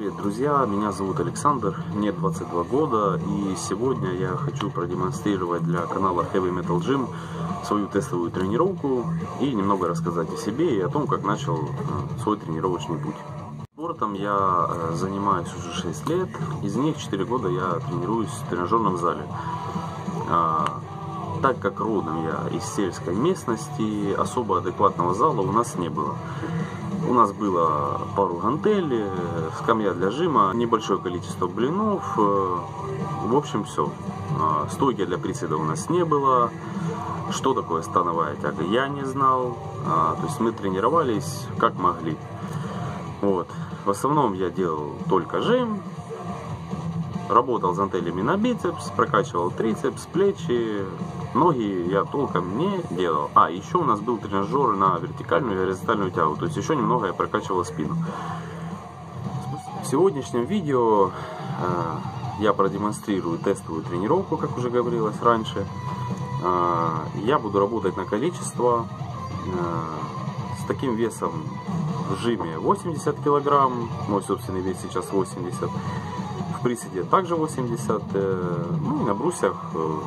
Привет, друзья! Меня зовут Александр, мне 22 года, и сегодня я хочу продемонстрировать для канала Heavy Metal Gym свою тестовую тренировку и немного рассказать о себе и о том, как начал э, свой тренировочный путь. Спортом я э, занимаюсь уже 6 лет, из них 4 года я тренируюсь в тренажерном зале. А, так как родом я из сельской местности, особо адекватного зала у нас не было. У нас было пару гантелей, скамья для жима, небольшое количество блинов. В общем, все. А, стойки для приседа у нас не было. Что такое становая тяга, я не знал. А, то есть мы тренировались как могли. Вот. В основном я делал только жим, Работал с гантелями на бицепс, прокачивал трицепс, плечи, ноги я толком не делал. А, еще у нас был тренажер на вертикальную и горизонтальную тягу, то есть еще немного я прокачивал спину. В сегодняшнем видео э, я продемонстрирую тестовую тренировку, как уже говорилось раньше. Э, я буду работать на количество э, с таким весом в жиме 80 килограмм, мой собственный вес сейчас 80 в приседе. Также 80, э, ну и на брусьях э,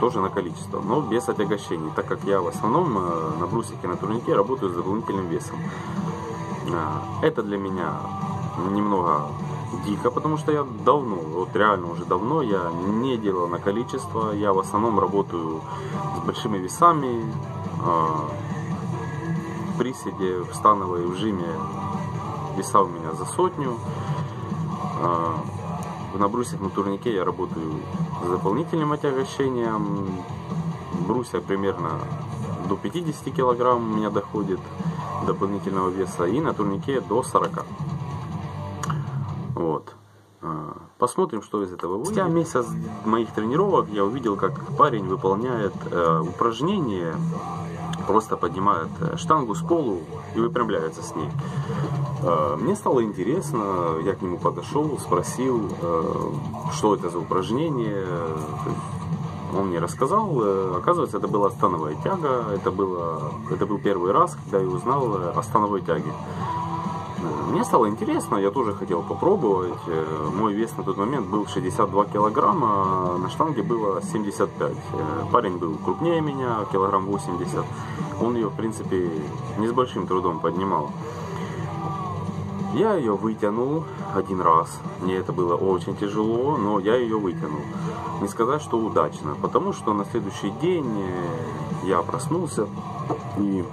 тоже на количество, но без отягощений, так как я в основном э, на брусьях и на турнике работаю с дополнительным весом. Это для меня немного дико, потому что я давно, вот реально уже давно, я не делал на количество, я в основном работаю с большими весами, в приседе, в становой, в жиме веса у меня за сотню, на брусьях на турнике я работаю с дополнительным отягощением. Брусья примерно до 50 килограмм у меня доходит дополнительного веса. И на турнике до 40. Вот. А, посмотрим, что из этого выйдет. Спустя месяц моих тренировок я увидел, как парень выполняет э, упражнение просто поднимает э, штангу с полу и выпрямляется с ней. Э, мне стало интересно, я к нему подошел, спросил, э, что это за упражнение. Он мне рассказал, оказывается, это была становая тяга, это, было, это был первый раз, когда я узнал о становой тяге. Мне стало интересно, я тоже хотел попробовать. Э, мой вес на тот момент был 62 килограмма, на штанге было 75. Э, парень был крупнее меня, килограмм 80. Он ее, в принципе, не с большим трудом поднимал. Я ее вытянул один раз. Мне это было очень тяжело, но я ее вытянул. Не сказать, что удачно, потому что на следующий день э, я проснулся и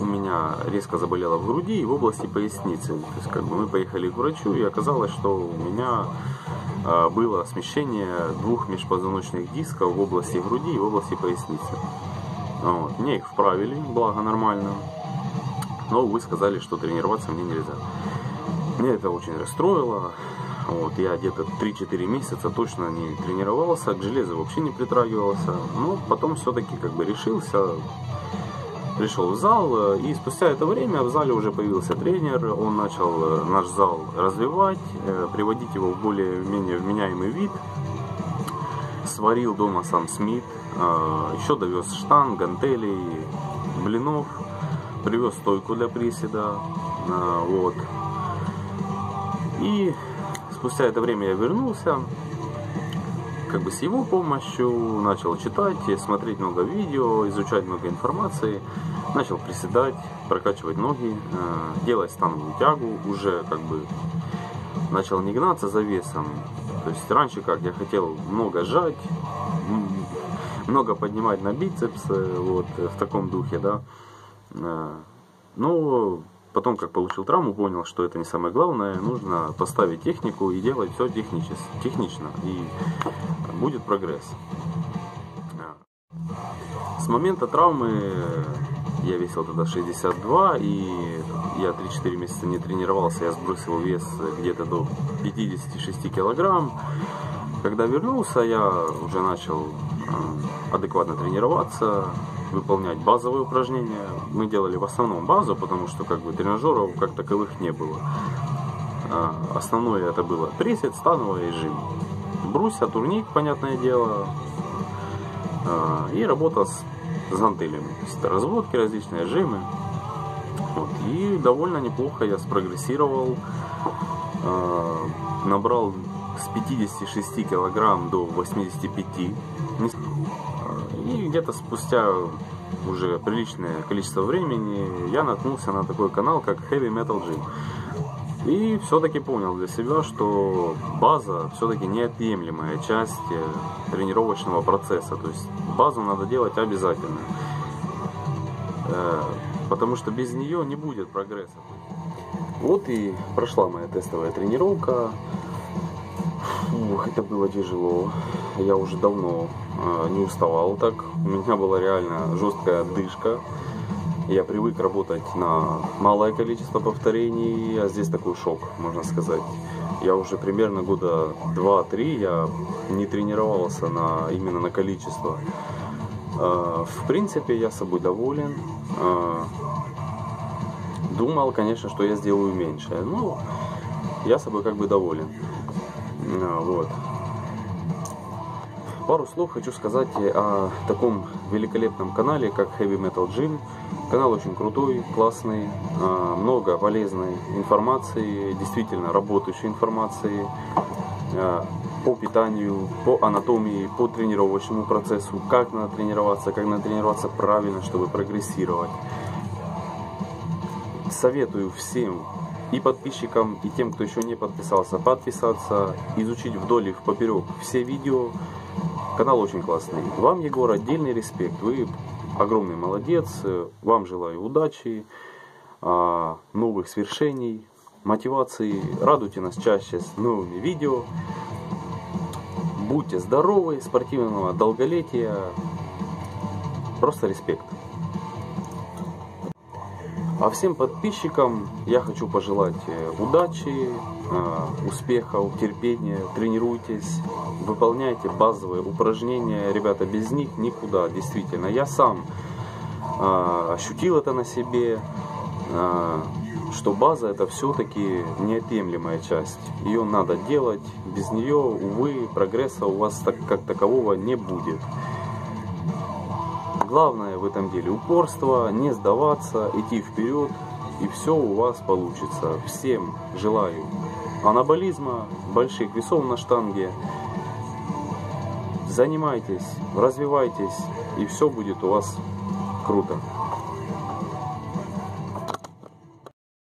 у меня резко заболело в груди и в области поясницы. То есть как бы мы поехали к врачу и оказалось, что у меня а, было смещение двух межпозвоночных дисков в области груди и в области поясницы. Вот. Мне их вправили, благо нормально. Но вы сказали, что тренироваться мне нельзя. Мне это очень расстроило. Вот, я где-то 3-4 месяца точно не тренировался, к железу вообще не притрагивался. Но потом все-таки как бы решился, пришел в зал, э, и спустя это время в зале уже появился тренер, он начал э, наш зал развивать, э, приводить его в более-менее вменяемый вид, сварил дома сам Смит, еще довез штанг, гантелей, блинов, привез стойку для приседа, вот. И спустя это время я вернулся, как бы с его помощью начал читать, смотреть много видео, изучать много информации, начал приседать, прокачивать ноги, э, делать становую тягу, уже как бы начал не гнаться за весом. То есть раньше как я хотел много жать, много поднимать на бицепс, вот в таком духе, да. Э, но Потом, как получил травму, понял, что это не самое главное. Нужно поставить технику и делать все технично, технично и будет прогресс. С момента травмы я весил тогда 62, и я 3-4 месяца не тренировался, я сбросил вес где-то до 56 килограмм. Когда вернулся, я уже начал э, адекватно тренироваться, выполнять базовые упражнения. Мы делали в основном базу, потому что как бы тренажеров как таковых не было. А, основное это было присед, становый режим. Брусья, турник, понятное дело. А, и работа с, гантелями. То есть разводки различные, жимы. Вот. И довольно неплохо я спрогрессировал, э, набрал с 56 килограмм до 85. И где-то спустя уже приличное количество времени я наткнулся на такой канал, как Heavy Metal Gym. И все-таки понял для себя, что база все-таки неотъемлемая часть э, тренировочного процесса. То есть базу надо делать обязательно. Э, потому что без нее не будет прогресса. Вот и прошла моя тестовая тренировка. Это было тяжело. Я уже давно э, не уставал так. У меня была реально жесткая отдышка. Я привык работать на малое количество повторений, а здесь такой шок, можно сказать. Я уже примерно года 2-3 я не тренировался на, именно на количество. Э, в принципе, я собой доволен. Э, думал, конечно, что я сделаю меньше. Ну, я собой как бы доволен. Э, вот. Пару слов хочу сказать о таком великолепном канале, как Heavy Metal Gym. Канал очень крутой, классный, много полезной информации, действительно работающей информации по питанию, по анатомии, по тренировочному процессу, как надо тренироваться, как надо тренироваться правильно, чтобы прогрессировать. Советую всем и подписчикам, и тем, кто еще не подписался, подписаться, изучить вдоль и поперек все видео. Канал очень классный. Вам, Егор, отдельный респект. Вы огромный молодец. Вам желаю удачи, а, новых свершений, мотивации. Радуйте нас чаще с новыми видео. Будьте здоровы, спортивного долголетия. Просто респект. А всем подписчикам я хочу пожелать э, удачи, э, успехов, терпения, тренируйтесь, выполняйте базовые упражнения. Ребята, без них никуда, действительно. Я сам э, ощутил это на себе что база это все-таки неотъемлемая часть. Ее надо делать, без нее, увы, прогресса у вас как такового не будет. Главное в этом деле упорство, не сдаваться, идти вперед, и все у вас получится. Всем желаю анаболизма, больших весов на штанге. Занимайтесь, развивайтесь, и все будет у вас круто.